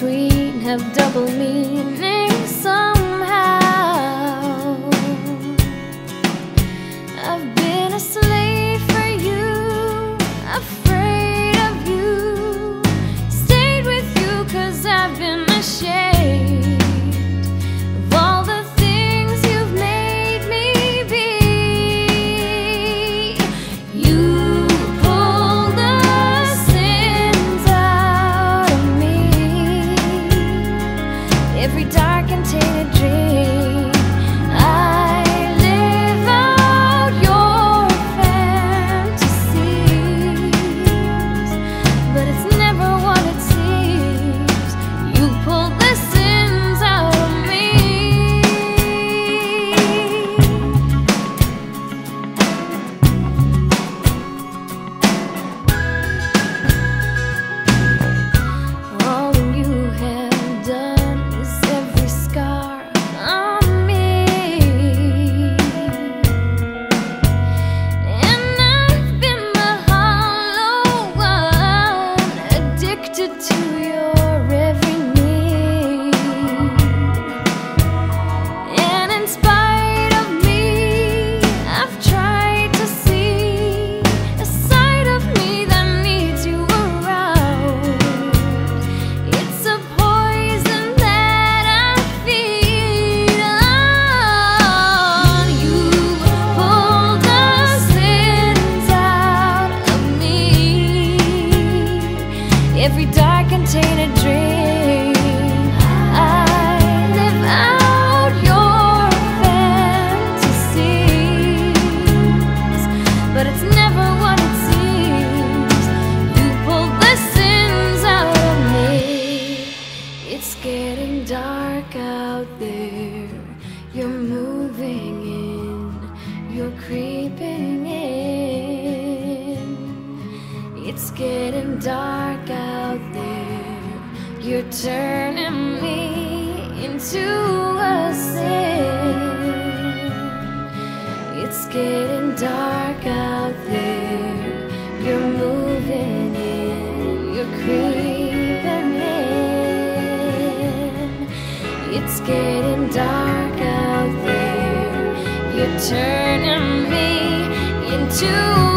between have double meaning. every dark and tainted dream. you're creeping in. It's getting dark out there. You're turning me into a sin. It's getting dark out there. You're moving in. You're creeping in. It's getting dark out there. You're turning to